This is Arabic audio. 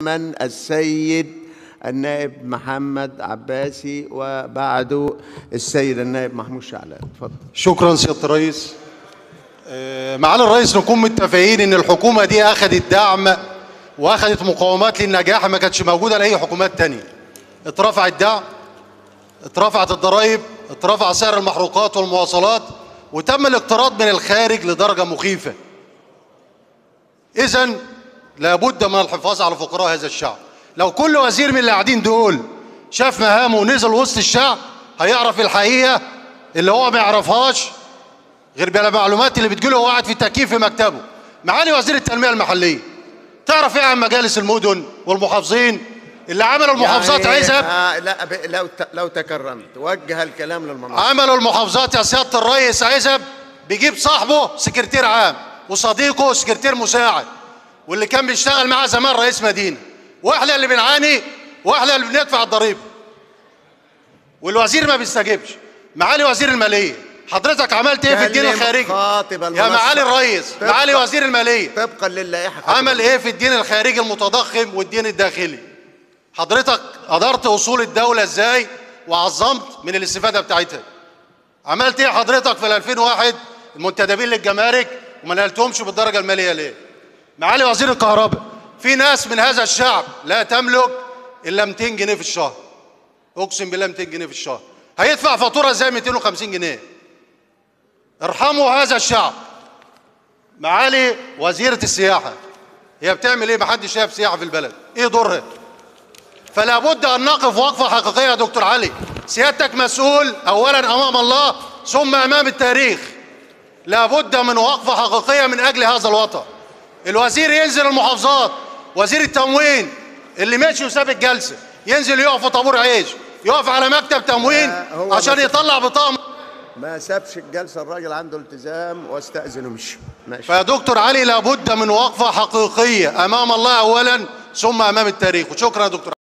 من السيد النائب محمد عباسي وبعده السيد النائب محمود شعلان. اتفضل. شكرا سيادة الرئيس. آه، معالي الرئيس نكون متفقين إن الحكومة دي أخذت دعم وأخذت مقومات للنجاح ما كانتش موجودة لأي حكومات تانية. اترفع الدعم اترفعت الضرائب اترفع سعر المحروقات والمواصلات وتم الاقتراض من الخارج لدرجة مخيفة. اذا لابد من الحفاظ على فقراء هذا الشعب. لو كل وزير من اللي قاعدين دول شاف مهامه ونزل وسط الشعب هيعرف الحقيقة اللي هو ما يعرفهاش غير بالمعلومات اللي بتجيله وهو قاعد في التكييف في مكتبه. معالي وزير التنمية المحلية. تعرف إيه عن مجالس المدن والمحافظين؟ اللي عملوا المحافظات يعني عزب آه لا ب... لو ت... لو تكرمت وجه الكلام للمناطق. عملوا المحافظات يا سيادة الرئيس عزب بيجيب صاحبه سكرتير عام وصديقه سكرتير مساعد. واللي كان بيشتغل معاه زمان رئيس مدينة. وإحنا اللي بنعاني وإحنا اللي بندفع الضريبة. والوزير ما بيستجيبش. معالي وزير المالية. حضرتك عملت إيه في الدين الخارجي؟ يا. معالي الرئيس معالي وزير المالية. طبقا للائحة. عمل إيه في الدين الخارجي المتضخم والدين الداخلي؟ حضرتك أدرت أصول الدولة إزاي وعظمت من الاستفادة بتاعتها. عملت إيه حضرتك في ال 2001 المنتدبين للجمارك وما نقلتهمش بالدرجة المالية ليه؟ معالي وزير الكهرباء في ناس من هذا الشعب لا تملك إلا 200 جنيه في الشهر. أقسم بالله 200 جنيه في الشهر. هيدفع فاتورة إزاي 250 جنيه. ارحموا هذا الشعب. معالي وزيرة السياحة هي بتعمل إيه؟ محدش شايف سياحة في البلد. إيه دورها؟ فلا بد أن نقف وقفة حقيقية يا دكتور علي. سيادتك مسؤول اولا أمام الله ثم أمام التاريخ. لا بد من وقفة حقيقية من أجل هذا الوطن. الوزير ينزل المحافظات وزير التموين اللي ماشي وساب الجلسة ينزل يقف في طابور عيش يقف على مكتب تموين عشان يطلع بطاقة ما سابش الجلسة الراجل عنده التزام واستاذن ومشي ماشي. فيا دكتور علي لابد من وقفة حقيقية أمام الله أولا ثم أمام التاريخ. وشكرا يا دكتور